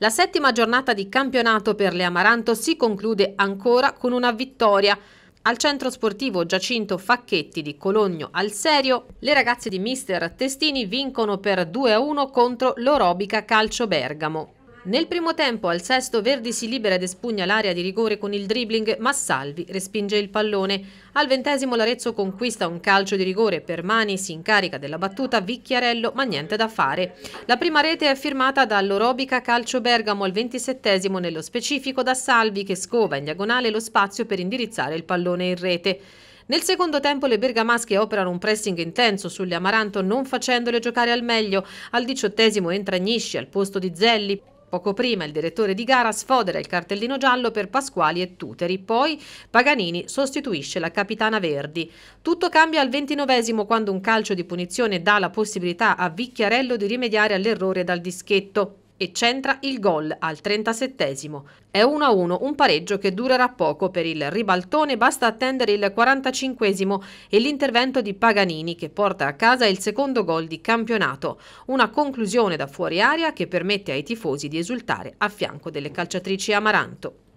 La settima giornata di campionato per le Amaranto si conclude ancora con una vittoria. Al centro sportivo Giacinto Facchetti di Cologno al Serio, le ragazze di Mister Testini vincono per 2-1 contro l'Orobica Calcio Bergamo. Nel primo tempo al sesto Verdi si libera ed espugna l'area di rigore con il dribbling ma Salvi respinge il pallone. Al ventesimo l'Arezzo conquista un calcio di rigore per Mani, si incarica della battuta Vicchiarello ma niente da fare. La prima rete è firmata dall'Orobica Calcio Bergamo al ventisettesimo nello specifico da Salvi che scova in diagonale lo spazio per indirizzare il pallone in rete. Nel secondo tempo le bergamasche operano un pressing intenso sulle Amaranto non facendole giocare al meglio. Al diciottesimo entra Gnisci al posto di Zelli. Poco prima il direttore di gara sfodera il cartellino giallo per Pasquali e Tuteri, poi Paganini sostituisce la capitana Verdi. Tutto cambia al ventinovesimo quando un calcio di punizione dà la possibilità a Vicchiarello di rimediare all'errore dal dischetto e centra il gol al 37esimo. È 1-1, un pareggio che durerà poco per il ribaltone, basta attendere il 45esimo e l'intervento di Paganini che porta a casa il secondo gol di campionato, una conclusione da fuori aria che permette ai tifosi di esultare a fianco delle calciatrici Amaranto.